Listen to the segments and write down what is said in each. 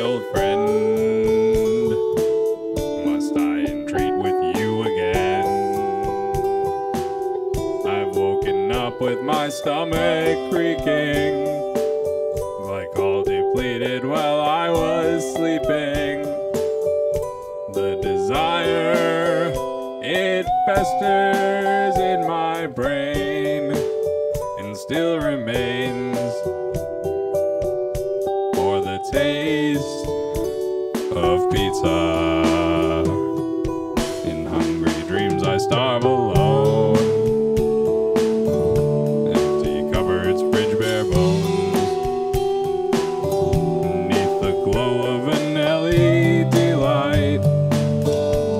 old friend. Must I entreat with you again? I've woken up with my stomach creaking, like all depleted while I was sleeping. The desire, it festers in my brain and still remains for the taste pizza. In hungry dreams, I starve alone. Empty cupboards, fridge bare bones. Beneath the glow of an LED light,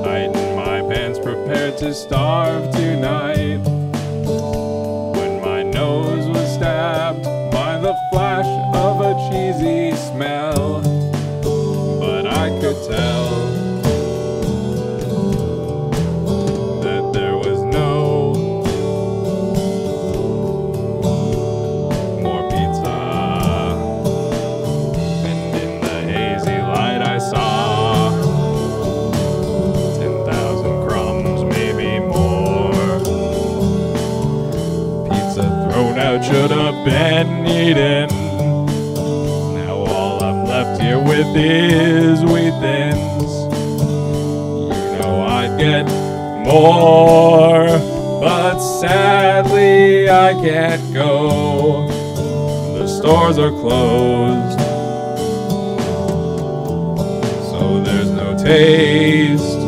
tighten my pants, prepared to starve tonight. When my nose was stabbed by the flash of a cheesy smell, could tell that there was no with is wheat thins. You know I'd get more, but sadly I can't go. The stores are closed, so there's no taste